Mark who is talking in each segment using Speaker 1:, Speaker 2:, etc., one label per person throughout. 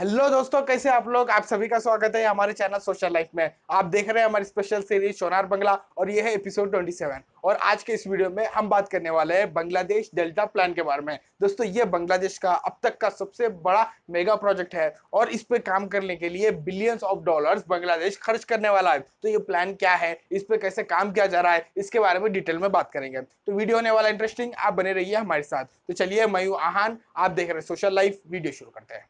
Speaker 1: Hello दोस्तों, कैसे आप लोग? आप सभी का स्वागत है हमारे चैनल सोशल लाइफ में। आप देख रहे हैं हमारी स्पेशल सीरीज़ सोनार बंगला और ये है एपिसोड 27 और आज के इस वीडियो में हम बात करने वाले हैं बांग्लादेश डेल्टा प्लान के बारे में। दोस्तों, ये बांग्लादेश का अब तक का सबसे बड़ा मेगा प्रोजेक्ट है और इस पे काम करने के लिए बिलियंस ऑफ़ डॉलर बांग्लादेश खर्च करने वाला है। तो ये प्लान क्या है? इस पे कैसे काम किया जा रहा है? इसके बारे में डिटेल में बात करेंगे। तो वीडियो होने वाला इंटरेस्टिंग आप बने रहिए हमारे साथ। तो चलिए मयू आहान। आप देख रहे हैं सोशल लाइफ वीडियो शुरू करते हैं।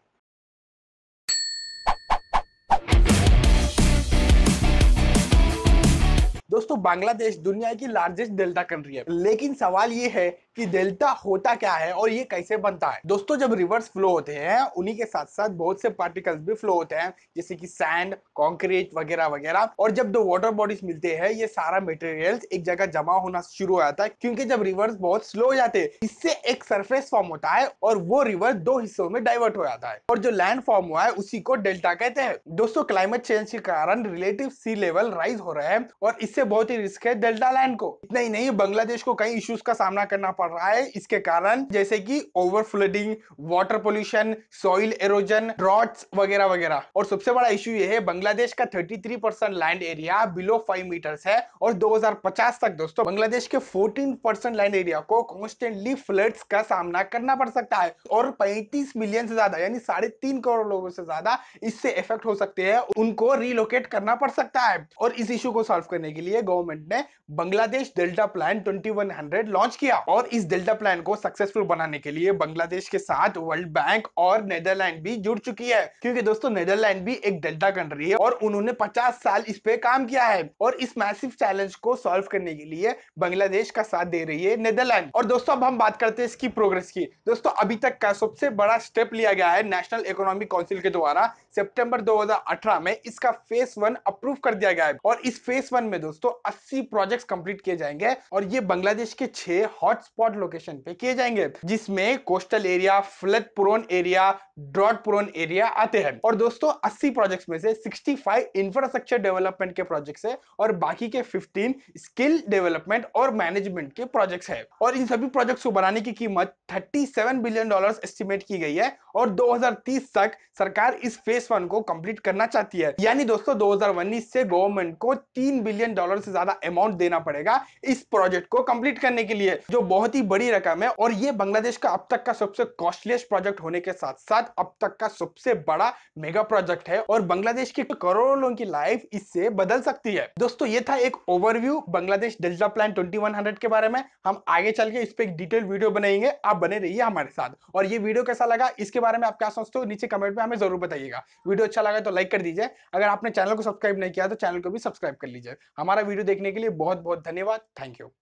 Speaker 1: दोस्तों बांग्लादेश दुनिया की लार्जेस्ट डेल्टा कंट्री है। लेकिन सवाल ये है कि डेल्टा होता क्या है और ये कैसे बनता है। दोस्तों, जब रिवर्स फ्लो होते हैं, उन्हीं के साथ साथ बहुत से पार्टिकल्स भी फ्लो होते हैं, जैसे कि सैंड कॉन्क्रीट वगैरह वगैरह। और जब दो वाटर बॉडीज मिलते हैं, ये सारा मटेरियल एक जगह जमा होना शुरू हो जाता है, क्योंकि जब रिवर्स बहुत स्लो हो जाते हैं, इससे एक सरफेस फॉर्म होता है और वो रिवर्स दो हिस्सों में डाइवर्ट हो जाता है। और जो लैंड फॉर्म हुआ है, उसी को डेल्टा कहते हैं। दोस्तों, क्लाइमेट चेंज के कारण रिलेटिव सी लेवल राइज हो रहा है और इससे बहुत ही रिस्क है डेल्टा लैंड को। इतना ही नहीं, बांग्लादेश को कई इश्यूज़ का सामना करना पड़। रहा है इसके कारण, जैसे कि over flooding water pollution soil erosion droughts वगैरह वगैरह। और सबसे बड़ा इशू ये है बांग्लादेश का 33 percent land area below 5 metres है, और 2050 तक दोस्तों बांग्लादेश के 14 परसेंट लैंड एरिया को कॉन्स्टेंटली फ्लड्स का सामना करना पड़ सकता है, और 35 मिलियन से ज़्यादा, यानी साढ़े तीन करोड़ लोगों से ज़्यादा इससे इफ़ेक्ट हो सकते हैं, उनको रिलोकेट करना पड़ सकता है। और इस इशू को सॉल्व करने के लिए गवर्नमेंट ने बांग्लादेश डेल्टा प्लान 2100 लॉन्च किया, और इस डेल्टा प्लान को सक्सेसफुल बनाने के लिए बांग्लादेश के साथ वर्ल्ड बैंक और नेदरलैंड भी जुड़ चुकी है। क्योंकि दोस्तों नेदरलैंड भी एक डेल्टा कंट्री है और उन्होंने 50 साल इस पे काम किया है और इस मैसिव चैलेंज को सॉल्व करने के लिए बांग्लादेश का साथ दे रही है नेदरलैंड और दोस्तों, अब हम बात करते हैं इसकी प्रोग्रेस की। दोस्तों, अभी तक का सबसे बड़ा स्टेप लिया गया है नेशनल इकोनॉमिक काउंसिल के द्वारा सितंबर 2018 में। इसका फेस वन अप्रूव कर दिया गया है और इस फेस वन में दोस्तों 80 प्रोजेक्ट्स कंप्लीट किए जाएँगे और ये बांग्लादेश के छह हॉटस्पॉट लोकेशन पे किए जाएँगे। जिसमें coastal area flood prone area drought prone area आते हैं। और दोस्तों 80 प्रोजेक्ट्स में से 65 इंफ्रास्ट्रक्चर डेवलपमेंट के प्रोजेक्ट्स है और बाकी के 15 स्किल डेवलपमेंट और मैनेजमेंट के प्रोजेक्ट्स है। और इन सभी प्रोजेक्ट्स को बनाने की कीमत 37 बिलियन डॉलर्स एस्टिमेट की गई है और 2030 तक सरकार इस फेस वन को कंप्लीट करना चाहती है। यानी दोस्तों 2019 से गवर्नमेंट को तीन बिलियन डॉलर से ज़्यादा अमाउंट देना पड़ेगा इस प्रोजेक्ट को कंप्लीट करने के लिए, जो बहुत ही बड़ी रकम है। और ये बांग्लादेश का अब तक का सबसे कॉस्टलीस्ट प्रोजेक्ट होने के साथ साथ अब तक का सबसे बड़ा मेगा प्रोजेक्ट है और बांग्लादेश के करोड़ों लोगों की लाइफ इससे बदल सकती है। दोस्तों, ये था एक ओवरव्यू बांग्लादेश डेल्टा प्लान 2100 के बारे में। हम आगे चल के इस पे एक डिटेल वीडियो बनाएँगे। आप बने रहिए हमारे साथ। और ये वीडियो कैसा लगा, इसके बारे में आप क्या सोचते हो, नीचे कमेंट में हमें ज़रूर बताइएगा। वीडियो अच्छा लगा तो लाइक कर दीजिए। अगर आपने चैनल को सब्सक्राइब नहीं किया तो चैनल को भी सब्सक्राइब कर लीजिए। हमारा वीडियो देखने के लिए बहुत बहुत धन्यवाद। Thank you